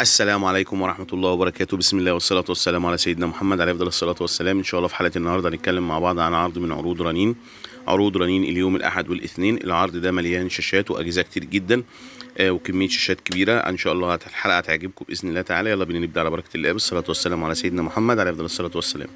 السلام عليكم ورحمة الله وبركاته. بسم الله والصلاة والسلام على سيدنا محمد عليه أفضل الصلاة والسلام. إن شاء الله في حلقة النهاردة هنتكلم مع بعض عن عرض من عروض رنين. عروض رنين اليوم الأحد والإثنين. العرض ده مليان شاشات وأجهزة كتير جدا آه وكمية شاشات كبيرة. إن شاء الله الحلقة هتعجبكم بإذن الله تعالى. يلا بينا نبدأ على بركة الله. بالصلاة والسلام على سيدنا محمد عليه أفضل الصلاة والسلام.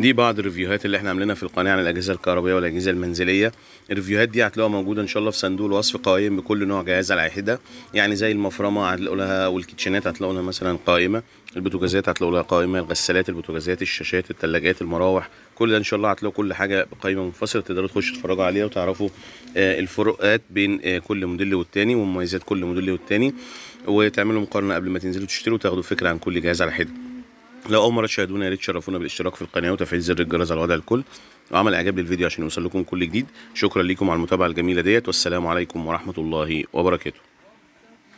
دي بعض الريفيوهات اللي إحنا عاملينها في القناة عن الأجهزة الكهربائية والأجهزة المنزلية. الريفيوهات دي هتلاقوها موجودة إن شاء الله في صندوق الوصف قائم بكل نوع جهاز على حده يعني زي المفرمة هتلاقوا لها والكيتشنات هتلاقوا لها مثلا قائمة. البوتاجازات هتلاقوا لها قائمة. الغسالات البوتاجازات الشاشات الثلاجات المراوح. كل ده إن شاء الله هتلاقوا كل حاجة بقائمه منفصلة. تقدروا تخشوا تتفرجوا عليها وتعرفوا آه، الفروقات بين آه، كل موديل والتاني ومميزات كل موديل والتاني. وتعملوا مقارنة قبل ما تنزلوا تشتروا وتاخدوا فكرة عن كل جهاز على حده لو أول مرة تشاهدونا يا ريت تشرفونا بالاشتراك في القناة وتفعيل زر الجرس على وضع الكل. وعمل إعجاب للفيديو عشان يوصل لكم كل جديد. شكرا لكم على المتابعة الجميلة ديت والسلام عليكم ورحمة الله وبركاته.